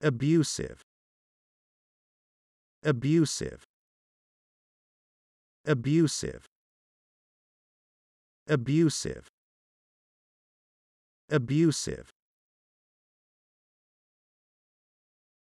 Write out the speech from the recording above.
abusive. Abusive. Abusive. Abusive. Abusive.